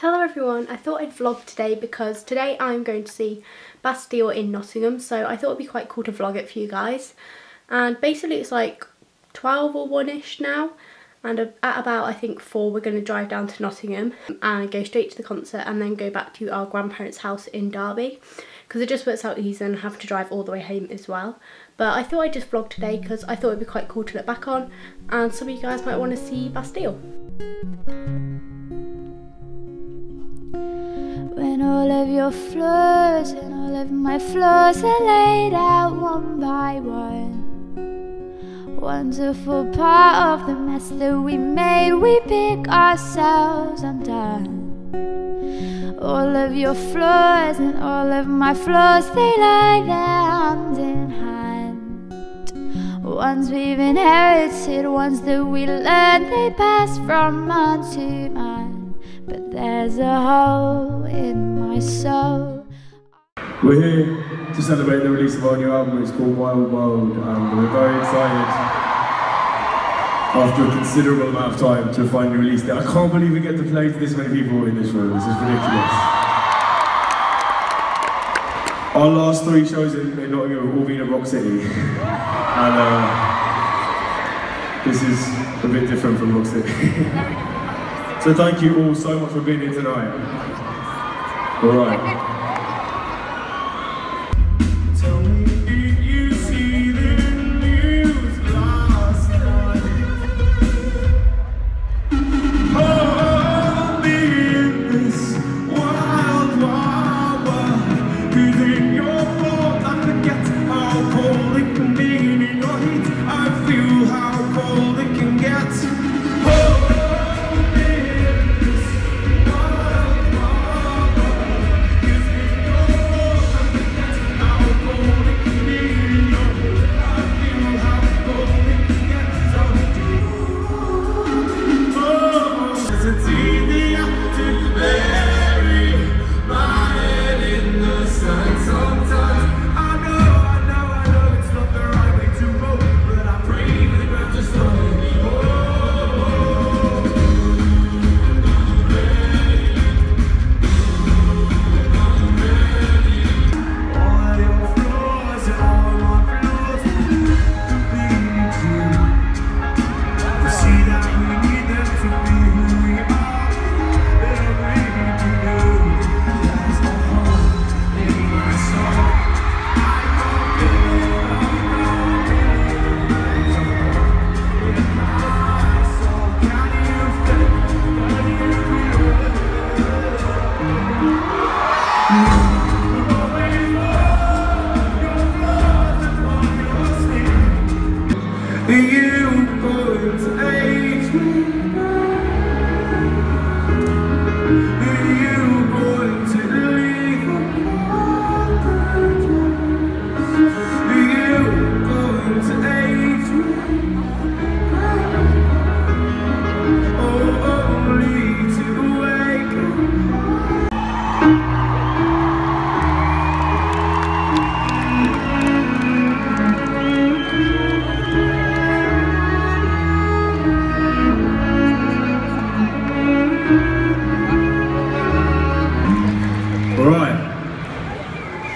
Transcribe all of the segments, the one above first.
Hello everyone, I thought I'd vlog today because today I'm going to see Bastille in Nottingham so I thought it'd be quite cool to vlog it for you guys. And basically it's like 12 or 1ish now and at about I think 4 we're going to drive down to Nottingham and go straight to the concert and then go back to our grandparents house in Derby because it just works out easier than having to drive all the way home as well. But I thought I'd just vlog today because I thought it'd be quite cool to look back on and some of you guys might want to see Bastille. When all of your flaws and all of my flaws are laid out one by one. Wonderful part of the mess that we made, we pick ourselves undone. All of your flaws and all of my flaws, they lie there hand in hand. Ones we've inherited, ones that we learned, they pass from man to man. But there's a hole in my soul. We're here to celebrate the release of our new album. It's called Wild World, and we're very excited after a considerable amount of time to finally release it. I can't believe we get to play to this many people in this room. This is ridiculous. Our last three shows in, in Nottingham have all been at Rock City, and uh, this is a bit different from Rock City. So thank you all so much for being here tonight. Right.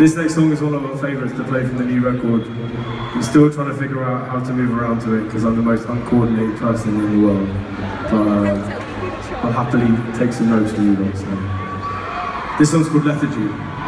This next song is one of our favourites to play from the new record. I'm still trying to figure out how to move around to it because I'm the most uncoordinated person in the world. But uh, I'll happily take some notes from you guys. So. This song's called Lethargy. Lethargy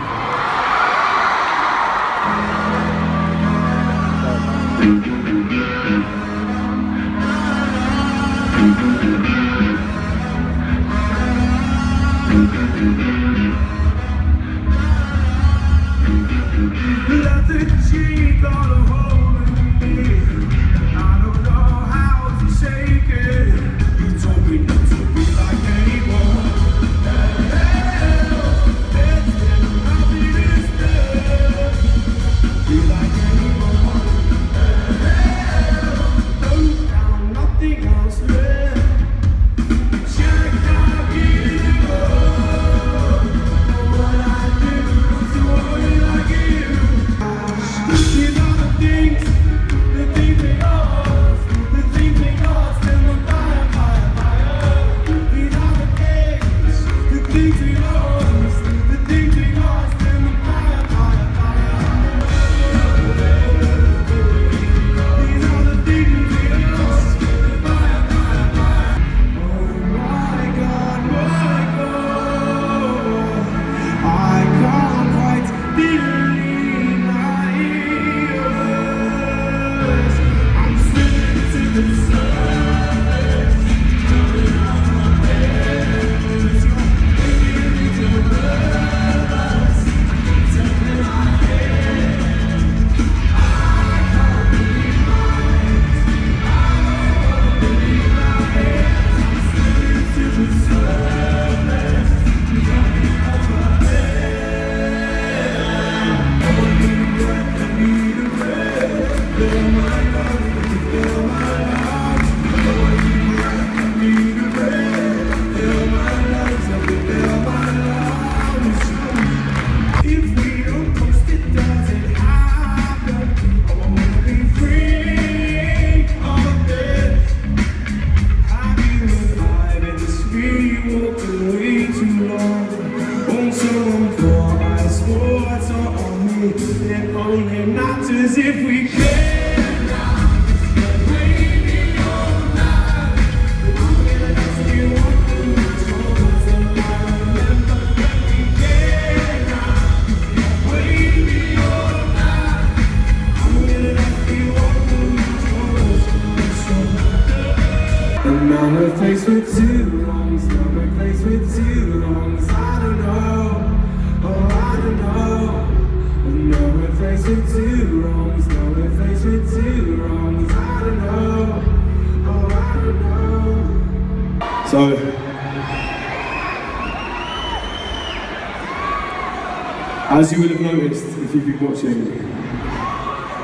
as you will have noticed if you've been watching,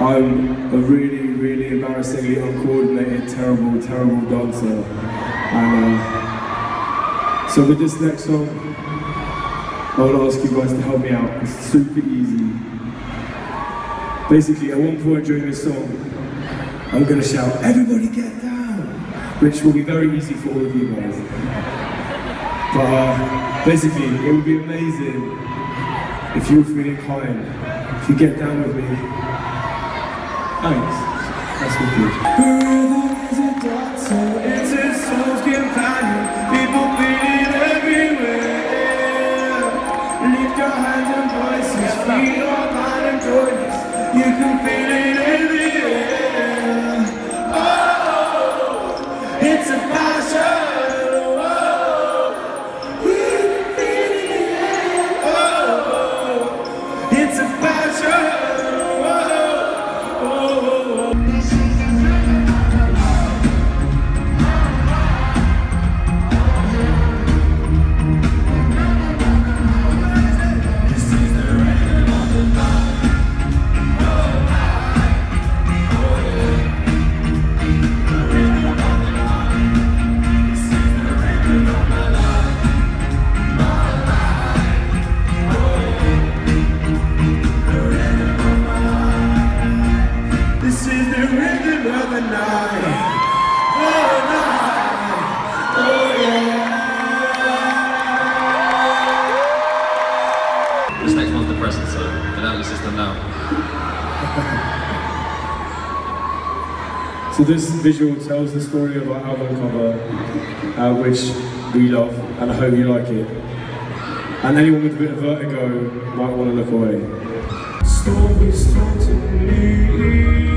I'm a really, really embarrassingly uncoordinated, terrible, terrible dancer. And uh, so with this next song, I to ask you guys to help me out. It's super easy. Basically, at one point during this song, I'm going to shout, everybody get down, which will be very easy for all of you guys. But uh, basically, it would be amazing if you were feeling inclined, if you get down with me, Thanks. That's what good. Breathing is a it's soul's companion. People bleeding everywhere. Lift your hands and voices, feet on mind and joyous. You can feel So this visual tells the story of our album cover, uh, which we love, and I hope you like it. And anyone with a bit of vertigo might want to look away. Me,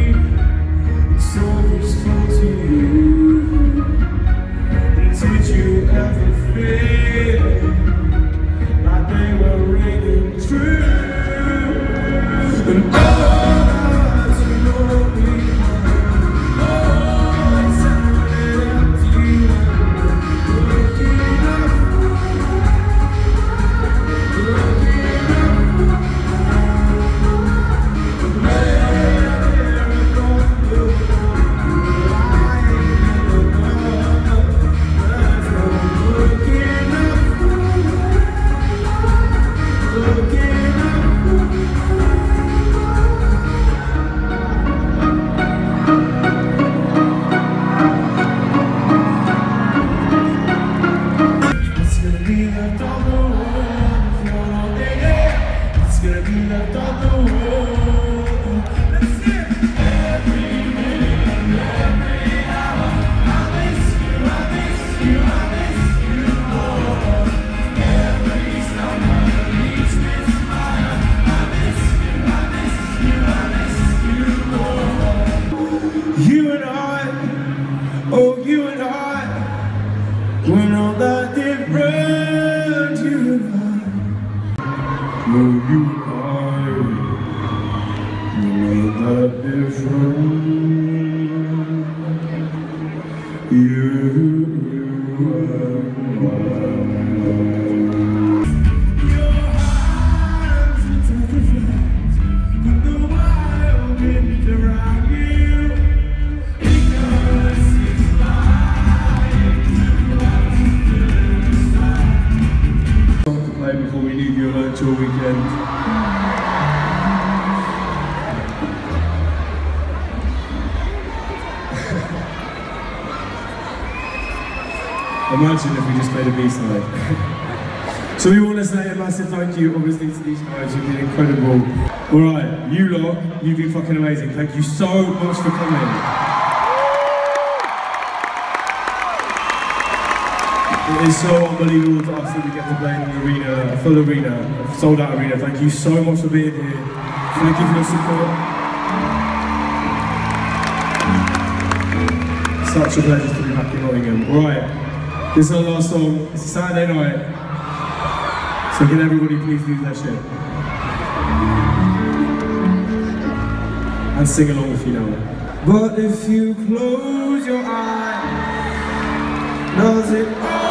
You I miss you, I miss you more. Every summer, please, miss me, I miss you, I miss you more. You and I, oh you and I, we're that different. You and I, oh you weekend. Imagine if we just played a B-side. so we want to say a massive thank you, obviously, to these guys who've been incredible. All right, you lot, you've been fucking amazing. Thank you so much for coming. It is so unbelievable to us that we get to play in an arena, a full arena, a sold out arena. Thank you so much for being here. Thank you for your support. Such a pleasure to be back in Nottingham. Right, this is our last song. It's a Saturday night. So can everybody please do their shit? And sing along if you know it. But if you close your eyes does it all?